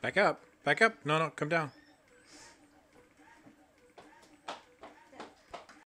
Back up. Back up. No, no, come down.